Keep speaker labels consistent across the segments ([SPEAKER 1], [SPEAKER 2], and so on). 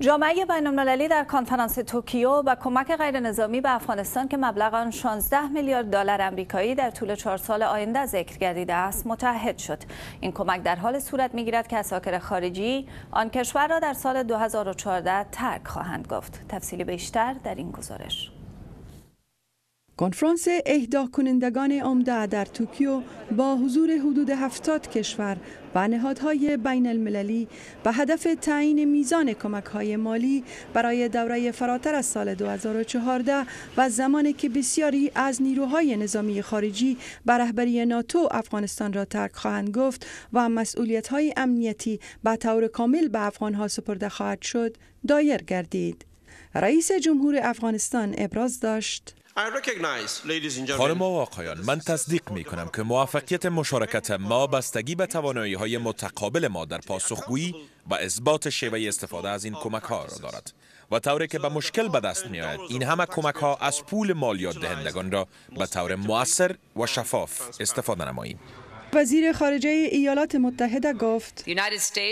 [SPEAKER 1] جامعه بین المللی در کنفرانس توکیو به کمک غیر نظامی به افغانستان که مبلغ آن 16 میلیارد دلار آمریکایی در طول چهار سال آینده ذکر گردیده است متحد شد. این کمک در حالی صورت می‌گیرد که عساکر خارجی آن کشور را در سال 2014 ترک خواهند گفت. تفصیل بیشتر در این گزارش.
[SPEAKER 2] کنفرانس اهدا کنندگان عمده در توکیو با حضور حدود 70 کشور و نهادهای بین المللی به هدف تعیین میزان کمک های مالی برای دوره فراتر از سال 2014 و زمانی که بسیاری از نیروهای نظامی خارجی به رهبری ناتو افغانستان را ترک خواهند گفت و مسئولیت های امنیتی به طور کامل به افغان ها سپرده خواهد شد دایر گردید. رئیس جمهور افغانستان ابراز داشت
[SPEAKER 3] خانم و آقایان من تصدیق می کنم که موفقیت مشارکت ما بستگی به توانایی های متقابل ما در پاسخگویی و اثبات شیوه استفاده از این کمک ها را دارد. و طوری که به مشکل به دست می آید این همه کمک ها از پول مالیات دهندگان را به طور مؤثر و شفاف استفاده نماییم.
[SPEAKER 2] وزیر خارجه ایالات متحده گفت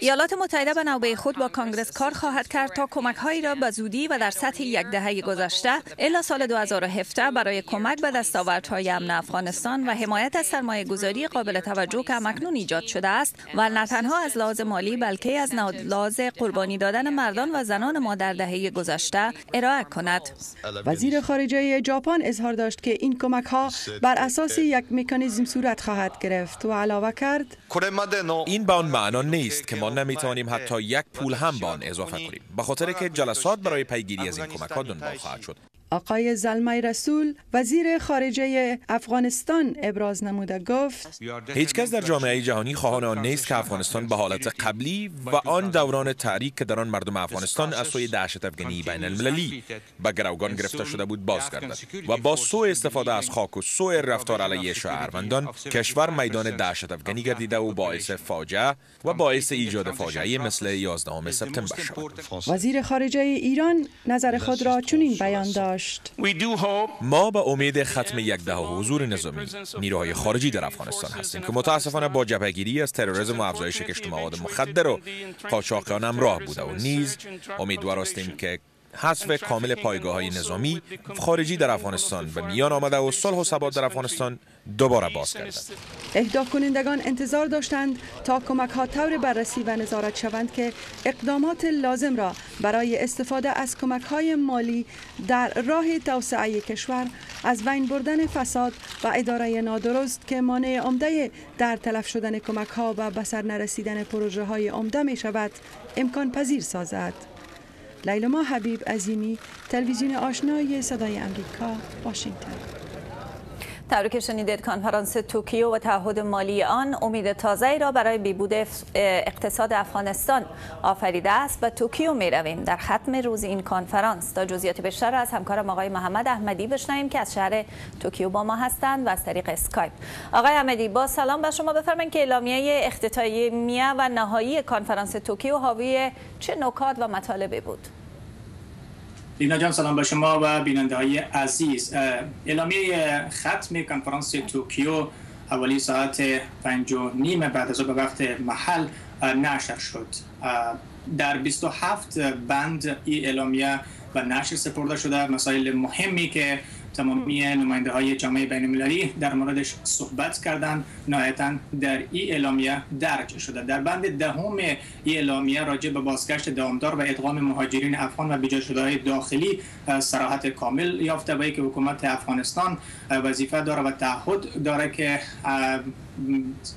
[SPEAKER 1] ایالات متحده به نوبه خود با کانگرس کار خواهد کرد تا کمک هایی را به زودی و در سطح یک دهه گذشته الا سال 2017 برای کمک به دستاوردهای امن افغانستان و حمایت از سرمایه گذاری قابل توجه که مکنون ایجاد شده است و نه تنها از لحاظ مالی بلکه از لحاظ قربانی دادن مردان و زنان ما در دهه گذشته ارائه کند.
[SPEAKER 2] وزیر خارجه ژاپن اظهار داشت که این کمک ها بر اساس یک مکانیزم صورت خواهد گرفت. و علاوه کرد
[SPEAKER 3] این به آن معنا نیست که ما نمی‌توانیم حتی یک پول هم به آن اضافه کنیم. به خاطر که جلسات برای پیگیری از این کمک ها دنبال خواهد شد.
[SPEAKER 2] آقای زلمای رسول وزیر خارجه افغانستان ابراز نموده گفت
[SPEAKER 3] هیچ کس در جامعه جهانی خواهان آن نیست که افغانستان به حالت قبلی و آن دوران تحریک که در آن مردم افغانستان از سوی دهشت افغانی بین المللی به گروگان گرفته شده بود بازگردد و با سوء استفاده از خاک و سوء رفتار علیه شهروندان کشور میدان دهشت افغانی گردیده و باعث فاجعه و باعث ایجاد فاجعه مثل 11 سپتامبر شد.
[SPEAKER 2] وزیر خارجه ایران نظر خود را چنین بیان داشت.
[SPEAKER 3] ما به امید ختم یک ده حضور نظامی نیروهای خارجی در افغانستان هستیم که متاسفانه با جبهگیری از تروریسم و افزایش کشت مواد مخدر و قاچاقیان همراه بوده و نیز امیدوار هستیم که حذف کامل پایگاه های نظامی خارجی در افغانستان به میان آمده و صلح و ثبات در افغانستان دوباره باز گردد
[SPEAKER 2] اهدا کنندگان انتظار داشتند تا کمک ها طور بررسی و نظارت شوند که اقدامات لازم را برای استفاده از کمک های مالی در راه توسعه کشور از بین بردن فساد و اداره نادرست که مانع عمده در تلف شدن کمک ها و بسر نرسیدن پروژه های عمده می شود امکان پذیر سازد. لیلما حبیب عظیمی تلویزیون آشنای صدای امریکا واشنگتن
[SPEAKER 1] طوری که شنیدید کنفرانس توکیو و تعهد مالی آن امید تازه را برای بهبود اقتصاد افغانستان آفریده است به توکیو می رویم در ختم روز این کنفرانس تا جزئیات بیشتر از همکارم آقای محمد احمدی بشنویم که از شهر توکیو با ما هستند و از طریق اسکایپ. آقای احمدی با سلام به شما. بفرمایید که اعلامیه اختتامیه و نهایی کنفرانس توکیو حاوی چه نکات و مطالبی بود؟
[SPEAKER 4] لینا جان سلام به شما و بیننده های عزیز. اعلامیه ختم کنفرانس توکیو حوالی ساعت پنج و نیم بعد از به وقت محل نشر شد. در 27 بند این اعلامیه و نشر سپرده شده. مسائل مهمی که تمامی نماینده های جامعه بین المللی در موردش صحبت کردند. نهایتا در این اعلامیه درج شده. در بند دهم ده این اعلامیه راجع به بازگشت دامدار و ادغام مهاجرین افغان و بیجا شده داخلی صراحت کامل یافته و که حکومت افغانستان وظیفه داره و تعهد داره که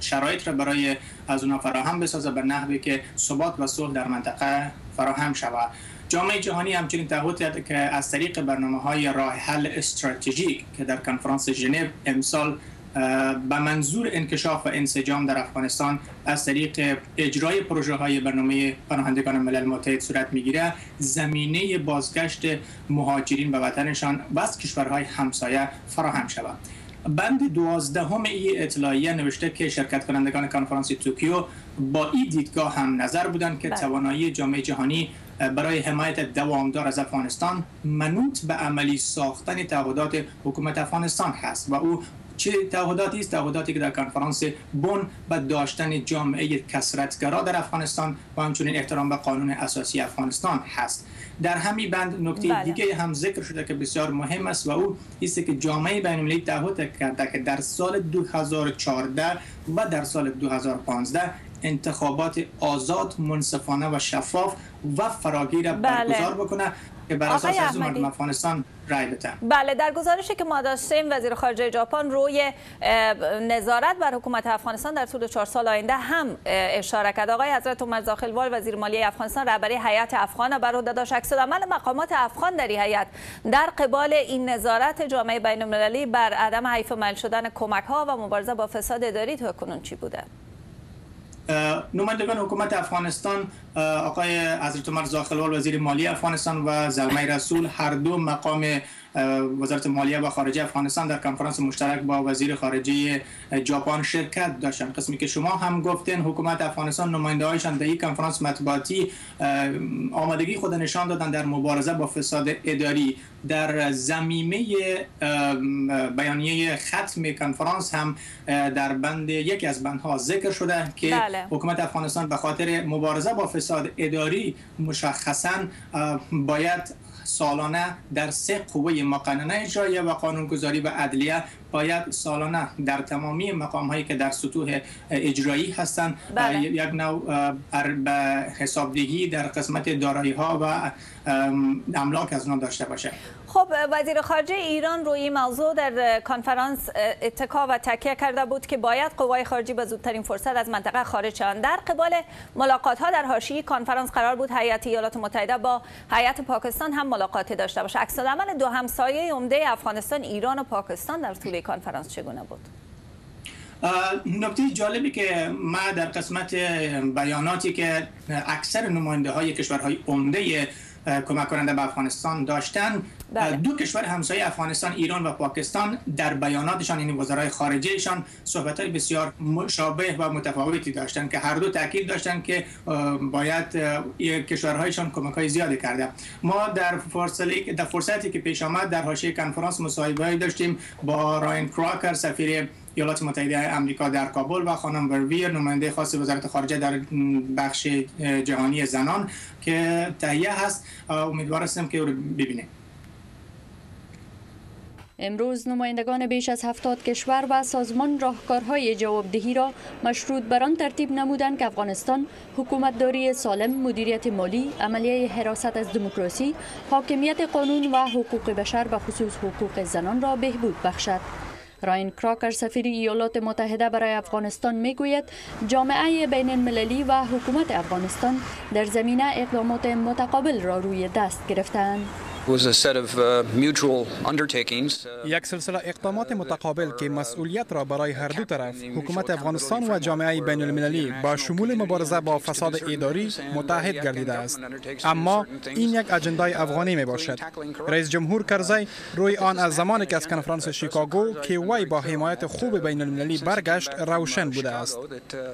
[SPEAKER 4] شرایط را برای از اونا فراهم بسازه به نحوی که ثبات و صلح در منطقه فراهم شود. جامعه جهانی همچنین تعهد کرده که از طریق برنامه های راه حل استراتژیک که در کنفرانس ژنو امسال به منظور انکشاف و انسجام در افغانستان از طریق اجرای پروژه های برنامه پناهندگان ملل متحد صورت می‌گیره زمینه بازگشت مهاجرین به وطنشان و از کشورهای همسایه فراهم شود. بند دوازدهم ای اطلاعیه نوشته که شرکت کنندگان کنفرانس توکیو با این دیدگاه هم نظر بودند که توانایی جامعه جهانی برای حمایت دوامدار از افغانستان منوط به عملی ساختن تعهدات حکومت افغانستان هست و او چه تعهداتی است تعهداتی که در کنفرانس بن به داشتن جامعه کسرتگرا در افغانستان و همچنین احترام به قانون اساسی افغانستان هست در همین بند نکته بله. دیگه هم ذکر شده که بسیار مهم است و او است که جامعه بین المللی تعهد کرده که در سال 2014 و در سال 2015 انتخابات آزاد منصفانه و شفاف و فراگیر بله. برگزار بکنه که بر اساس از مردم افغانستان رای بده
[SPEAKER 1] بله در گزارشی که ما داشتیم وزیر خارجه ژاپن روی نظارت بر حکومت افغانستان در طول چهار سال آینده هم اشاره کرد. آقای حضرت عمر داخلوال وزیر مالی افغانستان رهبری هیئت افغان بر داشت. عکس عمل مقامات افغان در هیئت. در قبال این نظارت جامعه بین المللی بر عدم حیف مل شدن کمک ها و مبارزه با فساد اداری تا کنون چی بوده؟
[SPEAKER 4] نمایندگان حکومت افغانستان آقای حضرت عمر زاخلوال وزیر مالی افغانستان و زلمه رسول هر دو مقام وزارت مالیه و خارجه افغانستان در کنفرانس مشترک با وزیر خارجه ژاپن شرکت داشتن قسمی که شما هم گفتین حکومت افغانستان نماینده هایشان در این کنفرانس مطبوعاتی آمادگی خود نشان دادن در مبارزه با فساد اداری در زمینه بیانیه ختم کنفرانس هم در بند یکی از بندها ذکر شده که بله. حکومت افغانستان به خاطر مبارزه با فساد اداری مشخصا باید سالانه در سه قوه مقننه اجرایه و قانونگذاری و عدلیه باید سالانه در تمامی مقام هایی که در سطوح اجرایی هستند بله. یک نوع به حسابدهی در قسمت دارایی ها و املاک از آنها داشته باشه.
[SPEAKER 1] خب وزیر خارجه ایران روی این موضوع در کنفرانس اتکا و تکیه کرده بود که باید قوای خارجی به زودترین فرصت از منطقه خارج شوند. در قبال ملاقات ها در حاشیه کنفرانس قرار بود هیئت ایالات متحده با هیئت پاکستان هم ملاقاتی داشته باشه. عکس عمل دو همسایه عمده افغانستان ایران و پاکستان در طول کنفرانس چگونه بود؟
[SPEAKER 4] نکته جالبی که ما در قسمت بیاناتی که اکثر نماینده های کشورهای عمده کمک کننده به افغانستان داشتن بله. دو کشور همسایه افغانستان ایران و پاکستان در بیاناتشان این یعنی وزرای خارجهشان صحبت های بسیار مشابه و متفاوتی داشتن که هر دو تاکید داشتن که باید کشورهایشان کمک های زیادی کرده ما در فرصتی در فرصتی که پیش آمد در حاشیه کنفرانس مصاحبه داشتیم با راین کراکر سفیر ایالات متحده آمریکا در کابل و خانم ورویر نماینده خاص وزارت خارجه در بخش جهانی زنان که تهیه هست. امیدوار هستم که او رو ببینیم
[SPEAKER 5] امروز نمایندگان بیش از هفتاد کشور و سازمان راهکارهای جوابدهی را مشروط بر آن ترتیب نمودند که افغانستان حکومتداری سالم مدیریت مالی عملیه حراست از دموکراسی حاکمیت قانون و حقوق بشر و خصوص حقوق زنان را بهبود بخشد. راین کراکر سفیر ایالات متحده برای افغانستان می‌گوید جامعه بین المللی و حکومت افغانستان در زمینه اقدامات متقابل را روی دست گرفتند.
[SPEAKER 6] Uh,
[SPEAKER 7] یک سلسله اقدامات متقابل که مسئولیت را برای هر دو طرف حکومت افغانستان و جامعه بین المللی با شمول مبارزه با فساد اداری متحد گردیده است. اما این یک اجندای افغانی می باشد رئیس جمهور کرزی روی آن از زمانی که از کنفرانس شیکاگو که وی با حمایت خوب بین المللی برگشت روشن بوده است.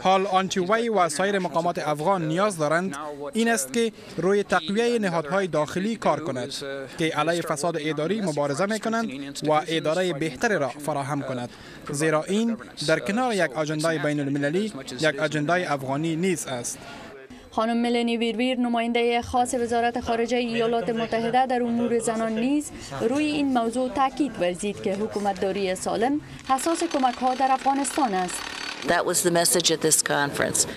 [SPEAKER 7] حال آنچه وی و سایر مقامات افغان نیاز دارند این است که روی تقویه نهادهای داخلی کار کند. که علیه فساد اداری مبارزه می کنند و اداره بهتری را فراهم کند. زیرا این در کنار یک اجندای بین المللی یک اجندای افغانی نیز است.
[SPEAKER 5] خانم ملنی ویرویر نماینده خاص وزارت خارجه ایالات متحده در امور زنان نیز روی این موضوع تاکید ورزید که حکومت داری سالم حساس کمک ها در افغانستان است.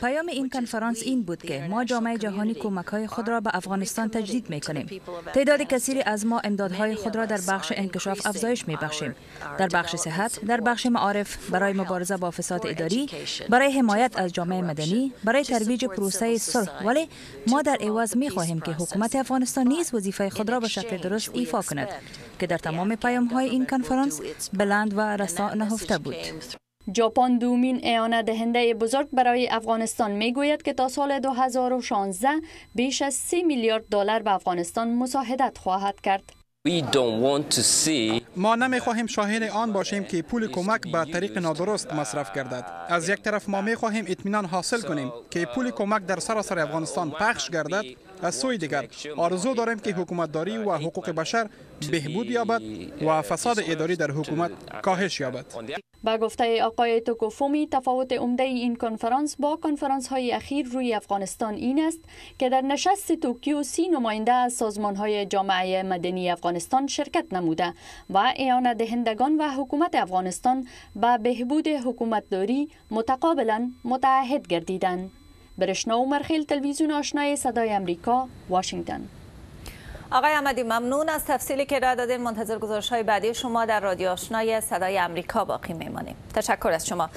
[SPEAKER 8] پیام این کنفرانس این بود که ما جامعه جهانی کمک های خود را به افغانستان تجدید می کنیم. تعداد کثیری از ما امدادهای خود را در بخش انکشاف افزایش می بخشیم. در بخش صحت، در بخش معارف، برای مبارزه با فساد اداری، برای حمایت از جامعه مدنی، برای ترویج پروسه صلح ولی ما در عوض می خواهیم که حکومت افغانستان نیز وظیفه خود را به شکل درست ایفا کند که در تمام پیام های این کنفرانس بلند و رسا نهفته بود.
[SPEAKER 5] ژاپن دومین اعانه دهنده بزرگ برای افغانستان می گوید که تا سال 2016 بیش از 30 میلیارد دلار به افغانستان مساعدت خواهد کرد.
[SPEAKER 7] ما نمی خواهیم شاهد آن باشیم که پول کمک به طریق نادرست مصرف گردد از یک طرف ما می خواهیم اطمینان حاصل کنیم که پول کمک در سراسر افغانستان پخش گردد از سوی دیگر آرزو داریم که حکومتداری و حقوق بشر بهبود یابد و فساد اداری در حکومت کاهش یابد
[SPEAKER 5] با گفته آقای توکوفومی تفاوت عمده این کنفرانس با کنفرانس های اخیر روی افغانستان این است که در نشست توکیو سی نماینده از سازمان های جامعه مدنی افغانستان شرکت نموده و ایان دهندگان و حکومت افغانستان به بهبود حکومتداری متقابلا متعهد گردیدند. برشنا و مرخیل تلویزیون آشنای صدای امریکا واشنگتن.
[SPEAKER 1] آقای احمدی ممنون از تفصیلی که را دادین. منتظر گزارش های بعدی شما در رادیو آشنای صدای امریکا باقی میمانیم. تشکر از شما.